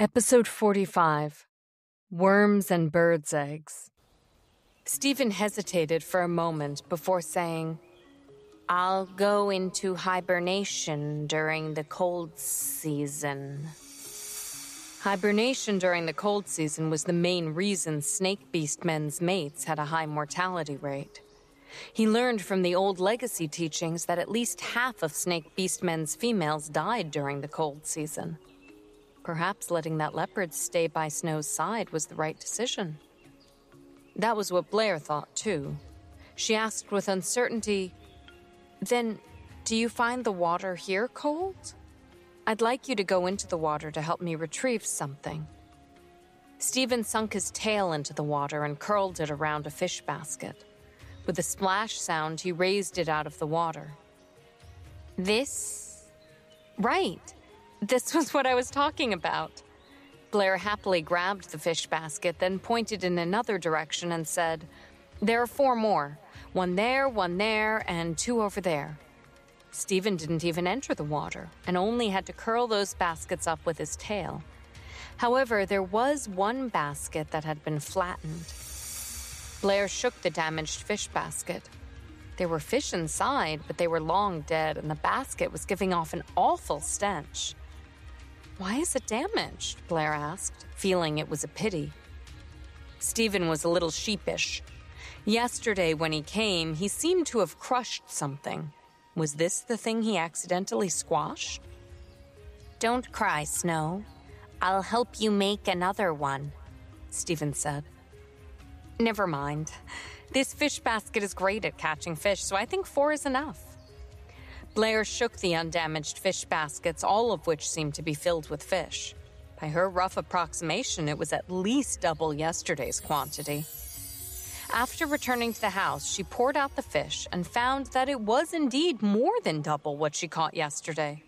Episode 45 Worms and Birds' Eggs. Stephen hesitated for a moment before saying, I'll go into hibernation during the cold season. Hibernation during the cold season was the main reason snake beast men's mates had a high mortality rate. He learned from the old legacy teachings that at least half of snake beast men's females died during the cold season. Perhaps letting that leopard stay by Snow's side was the right decision. That was what Blair thought, too. She asked with uncertainty, Then, do you find the water here cold? I'd like you to go into the water to help me retrieve something. Stephen sunk his tail into the water and curled it around a fish basket. With a splash sound, he raised it out of the water. This? Right. This was what I was talking about. Blair happily grabbed the fish basket, then pointed in another direction and said, There are four more. One there, one there, and two over there. Stephen didn't even enter the water and only had to curl those baskets up with his tail. However, there was one basket that had been flattened. Blair shook the damaged fish basket. There were fish inside, but they were long dead, and the basket was giving off an awful stench. Why is it damaged? Blair asked, feeling it was a pity. Stephen was a little sheepish. Yesterday, when he came, he seemed to have crushed something. Was this the thing he accidentally squashed? Don't cry, Snow. I'll help you make another one, Stephen said. Never mind. This fish basket is great at catching fish, so I think four is enough. Blair shook the undamaged fish baskets, all of which seemed to be filled with fish. By her rough approximation, it was at least double yesterday's quantity. After returning to the house, she poured out the fish and found that it was indeed more than double what she caught yesterday.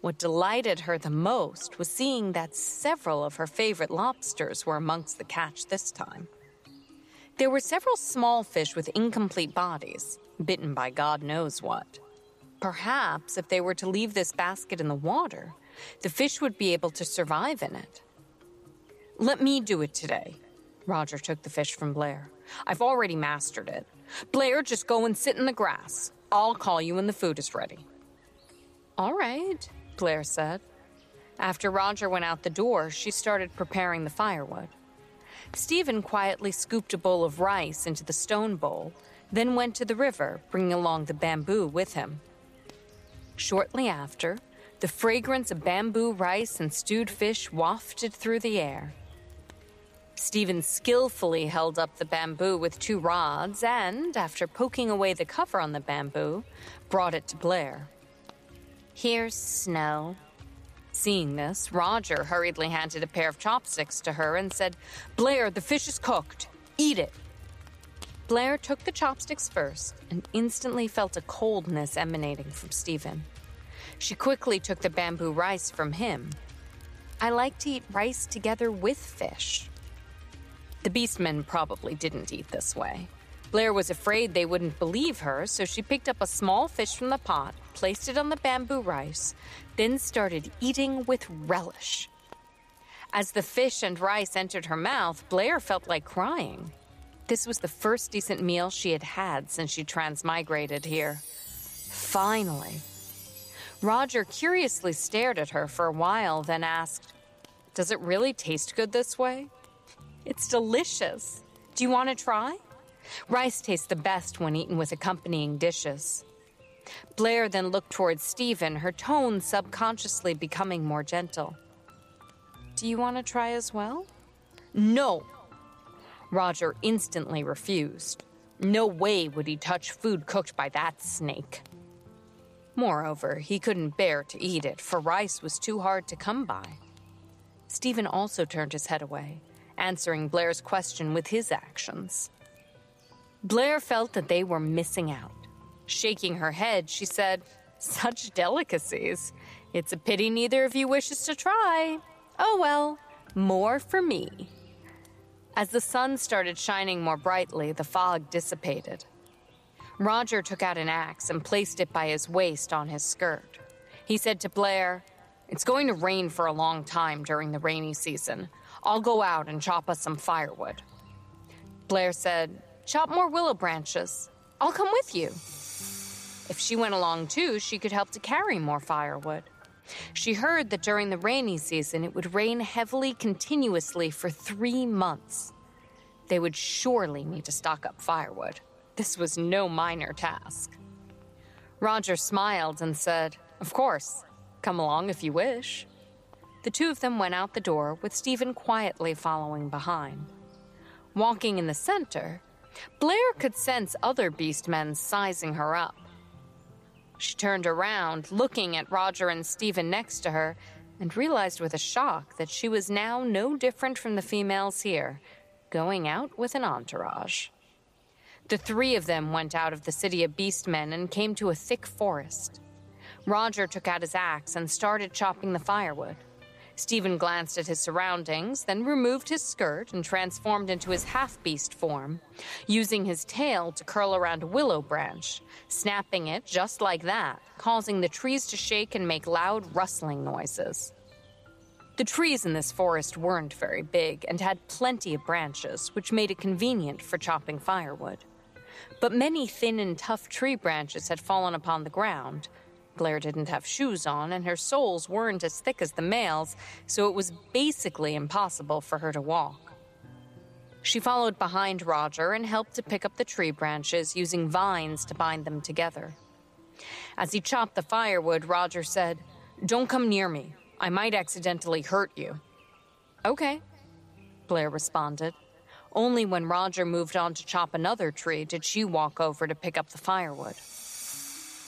What delighted her the most was seeing that several of her favorite lobsters were amongst the catch this time. There were several small fish with incomplete bodies, bitten by God knows what. Perhaps if they were to leave this basket in the water, the fish would be able to survive in it. Let me do it today. Roger took the fish from Blair. I've already mastered it. Blair, just go and sit in the grass. I'll call you when the food is ready. All right, Blair said. After Roger went out the door, she started preparing the firewood. Stephen quietly scooped a bowl of rice into the stone bowl, then went to the river, bringing along the bamboo with him. Shortly after, the fragrance of bamboo rice and stewed fish wafted through the air. Stephen skillfully held up the bamboo with two rods and, after poking away the cover on the bamboo, brought it to Blair. Here's Snow. Seeing this, Roger hurriedly handed a pair of chopsticks to her and said, Blair, the fish is cooked. Eat it. Blair took the chopsticks first and instantly felt a coldness emanating from Stephen. She quickly took the bamboo rice from him. I like to eat rice together with fish. The beastmen probably didn't eat this way. Blair was afraid they wouldn't believe her, so she picked up a small fish from the pot, placed it on the bamboo rice, then started eating with relish. As the fish and rice entered her mouth, Blair felt like crying. This was the first decent meal she had had since she transmigrated here. Finally. Roger curiously stared at her for a while, then asked, Does it really taste good this way? It's delicious. Do you want to try? Rice tastes the best when eaten with accompanying dishes. Blair then looked towards Stephen, her tone subconsciously becoming more gentle. Do you want to try as well? No, Roger instantly refused. No way would he touch food cooked by that snake. Moreover, he couldn't bear to eat it, for rice was too hard to come by. Stephen also turned his head away, answering Blair's question with his actions. Blair felt that they were missing out. Shaking her head, she said, Such delicacies. It's a pity neither of you wishes to try. Oh well, more for me. As the sun started shining more brightly, the fog dissipated. Roger took out an axe and placed it by his waist on his skirt. He said to Blair, It's going to rain for a long time during the rainy season. I'll go out and chop us some firewood. Blair said, Chop more willow branches. I'll come with you. If she went along too, she could help to carry more firewood. She heard that during the rainy season it would rain heavily continuously for three months. They would surely need to stock up firewood. This was no minor task. Roger smiled and said, Of course, come along if you wish. The two of them went out the door, with Stephen quietly following behind. Walking in the center, Blair could sense other beastmen sizing her up. She turned around, looking at Roger and Stephen next to her, and realized with a shock that she was now no different from the females here, going out with an entourage. The three of them went out of the city of beastmen and came to a thick forest. Roger took out his axe and started chopping the firewood. Stephen glanced at his surroundings, then removed his skirt and transformed into his half beast form, using his tail to curl around a willow branch, snapping it just like that, causing the trees to shake and make loud rustling noises. The trees in this forest weren't very big and had plenty of branches, which made it convenient for chopping firewood. But many thin and tough tree branches had fallen upon the ground, Blair didn't have shoes on, and her soles weren't as thick as the male's, so it was basically impossible for her to walk. She followed behind Roger and helped to pick up the tree branches using vines to bind them together. As he chopped the firewood, Roger said, Don't come near me. I might accidentally hurt you. Okay, Blair responded. Only when Roger moved on to chop another tree did she walk over to pick up the firewood.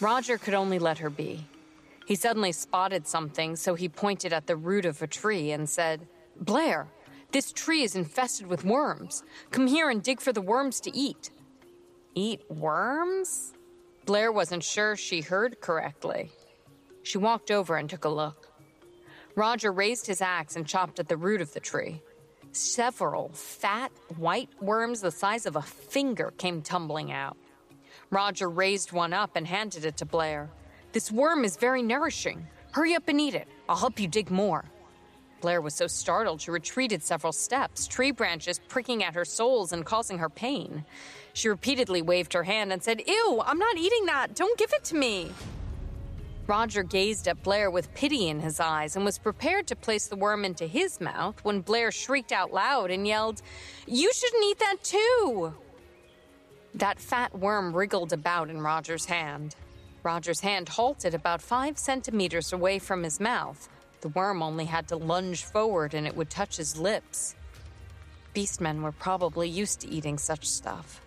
Roger could only let her be. He suddenly spotted something, so he pointed at the root of a tree and said, Blair, this tree is infested with worms. Come here and dig for the worms to eat. Eat worms? Blair wasn't sure she heard correctly. She walked over and took a look. Roger raised his axe and chopped at the root of the tree. Several fat, white worms the size of a finger came tumbling out. Roger raised one up and handed it to Blair. This worm is very nourishing. Hurry up and eat it. I'll help you dig more. Blair was so startled she retreated several steps, tree branches pricking at her soles and causing her pain. She repeatedly waved her hand and said, Ew, I'm not eating that. Don't give it to me. Roger gazed at Blair with pity in his eyes and was prepared to place the worm into his mouth when Blair shrieked out loud and yelled, You shouldn't eat that too! That fat worm wriggled about in Roger's hand. Roger's hand halted about five centimeters away from his mouth. The worm only had to lunge forward and it would touch his lips. Beastmen were probably used to eating such stuff.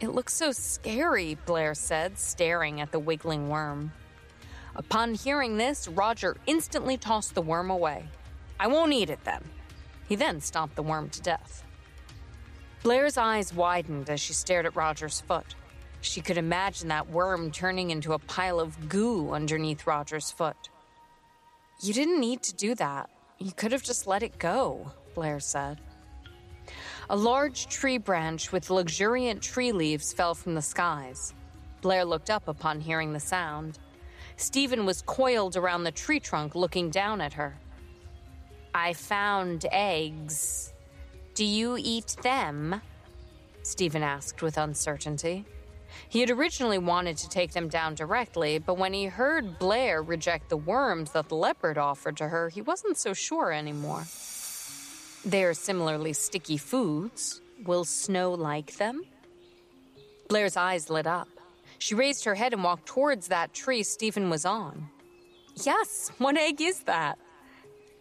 It looks so scary, Blair said, staring at the wiggling worm. Upon hearing this, Roger instantly tossed the worm away. I won't eat it then. He then stomped the worm to death. Blair's eyes widened as she stared at Roger's foot. She could imagine that worm turning into a pile of goo underneath Roger's foot. You didn't need to do that. You could have just let it go, Blair said. A large tree branch with luxuriant tree leaves fell from the skies. Blair looked up upon hearing the sound. Stephen was coiled around the tree trunk looking down at her. I found eggs, do you eat them? Stephen asked with uncertainty. He had originally wanted to take them down directly, but when he heard Blair reject the worms that the leopard offered to her, he wasn't so sure anymore. They are similarly sticky foods. Will Snow like them? Blair's eyes lit up. She raised her head and walked towards that tree Stephen was on. Yes, what egg is that?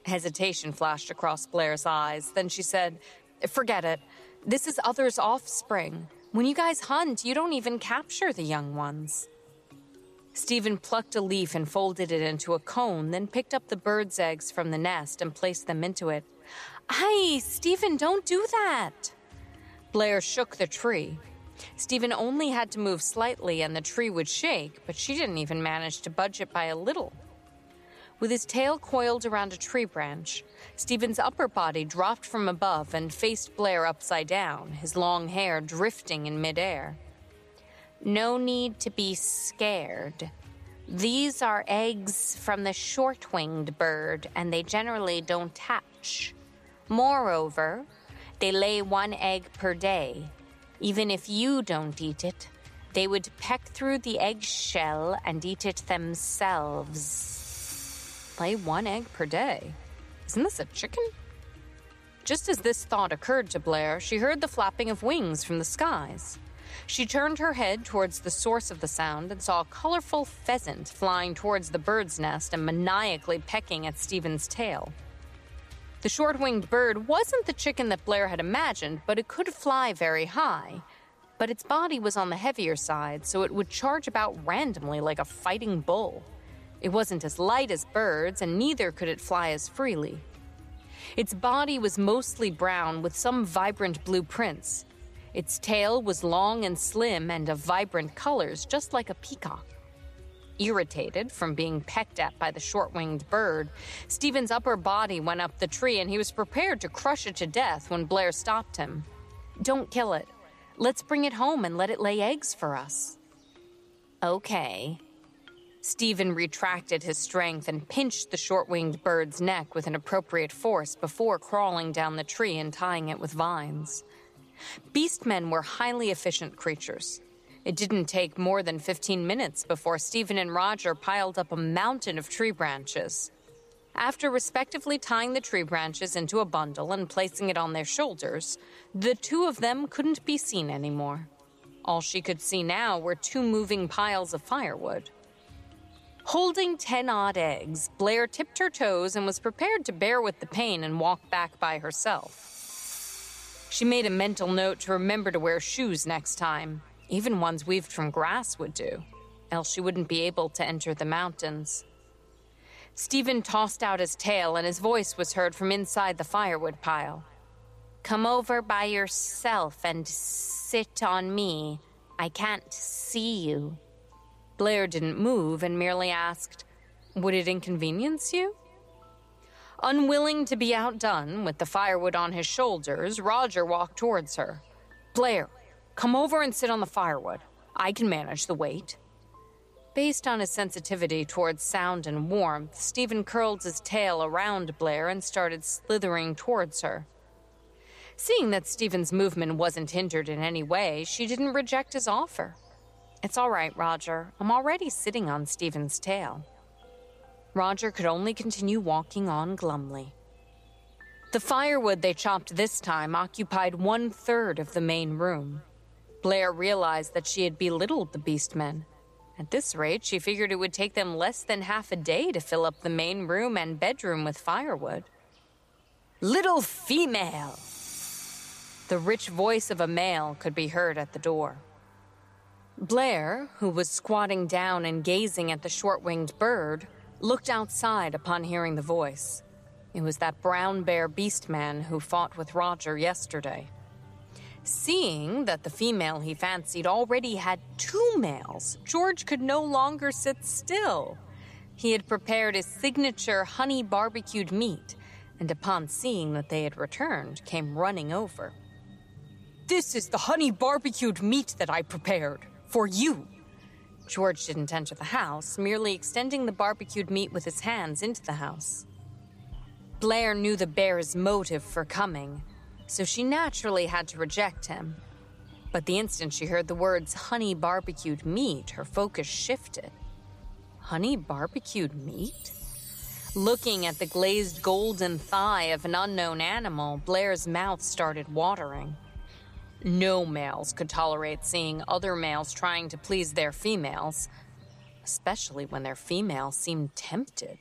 Hesitation flashed across Blair's eyes. Then she said, Forget it. This is others' offspring. When you guys hunt, you don't even capture the young ones. Stephen plucked a leaf and folded it into a cone, then picked up the bird's eggs from the nest and placed them into it. Aye, Stephen, don't do that. Blair shook the tree. Stephen only had to move slightly and the tree would shake, but she didn't even manage to budge it by a little. With his tail coiled around a tree branch, Stephen's upper body dropped from above and faced Blair upside down, his long hair drifting in midair. No need to be scared. These are eggs from the short winged bird, and they generally don't hatch. Moreover, they lay one egg per day. Even if you don't eat it, they would peck through the eggshell and eat it themselves. Lay one egg per day? Isn't this a chicken? Just as this thought occurred to Blair, she heard the flapping of wings from the skies. She turned her head towards the source of the sound and saw a colorful pheasant flying towards the bird's nest and maniacally pecking at Stephen's tail. The short winged bird wasn't the chicken that Blair had imagined, but it could fly very high. But its body was on the heavier side, so it would charge about randomly like a fighting bull. It wasn't as light as birds, and neither could it fly as freely. Its body was mostly brown with some vibrant blue prints, its tail was long and slim and of vibrant colors, just like a peacock. Irritated from being pecked at by the short winged bird, Stephen's upper body went up the tree and he was prepared to crush it to death when Blair stopped him. Don't kill it. Let's bring it home and let it lay eggs for us. Okay. Stephen retracted his strength and pinched the short winged bird's neck with an appropriate force before crawling down the tree and tying it with vines. Beastmen were highly efficient creatures. It didn't take more than 15 minutes before Stephen and Roger piled up a mountain of tree branches. After respectively tying the tree branches into a bundle and placing it on their shoulders, the two of them couldn't be seen anymore. All she could see now were two moving piles of firewood. Holding ten odd eggs, Blair tipped her toes and was prepared to bear with the pain and walk back by herself. She made a mental note to remember to wear shoes next time. Even ones weaved from grass would do, else she wouldn't be able to enter the mountains. Stephen tossed out his tail, and his voice was heard from inside the firewood pile. Come over by yourself and sit on me. I can't see you. Blair didn't move and merely asked, Would it inconvenience you? Unwilling to be outdone, with the firewood on his shoulders, Roger walked towards her. Blair, come over and sit on the firewood. I can manage the weight. Based on his sensitivity towards sound and warmth, Stephen curled his tail around Blair and started slithering towards her. Seeing that Stephen's movement wasn't hindered in any way, she didn't reject his offer. It's all right, Roger. I'm already sitting on Stephen's tail. Roger could only continue walking on glumly. The firewood they chopped this time occupied one third of the main room. Blair realized that she had belittled the beastmen. At this rate, she figured it would take them less than half a day to fill up the main room and bedroom with firewood. Little female! The rich voice of a male could be heard at the door. Blair, who was squatting down and gazing at the short winged bird, looked outside upon hearing the voice. It was that brown bear beast man who fought with Roger yesterday. Seeing that the female he fancied already had two males, George could no longer sit still. He had prepared his signature honey barbecued meat, and upon seeing that they had returned, came running over. This is the honey barbecued meat that I prepared for you, George didn't enter the house, merely extending the barbecued meat with his hands into the house. Blair knew the bear's motive for coming, so she naturally had to reject him. But the instant she heard the words honey barbecued meat, her focus shifted. Honey barbecued meat? Looking at the glazed golden thigh of an unknown animal, Blair's mouth started watering. No males could tolerate seeing other males trying to please their females, especially when their female seemed tempted.